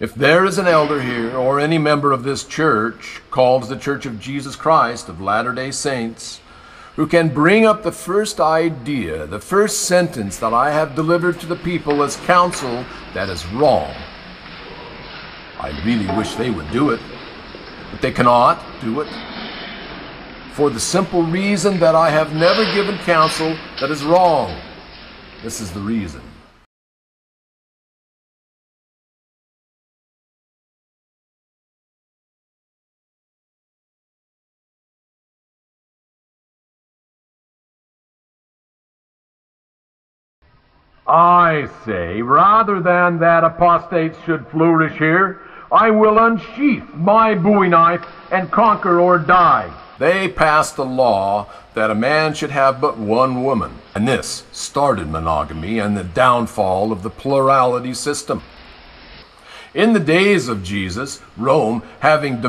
If there is an elder here, or any member of this church, called the Church of Jesus Christ of Latter day Saints, who can bring up the first idea, the first sentence that I have delivered to the people as counsel that is wrong, I really wish they would do it, but they cannot do it. For the simple reason that I have never given counsel that is wrong. This is the reason. I say, rather than that apostates should flourish here, I will unsheath my bowie knife and conquer or die. They passed a law that a man should have but one woman, and this started monogamy and the downfall of the plurality system. In the days of Jesus, Rome, having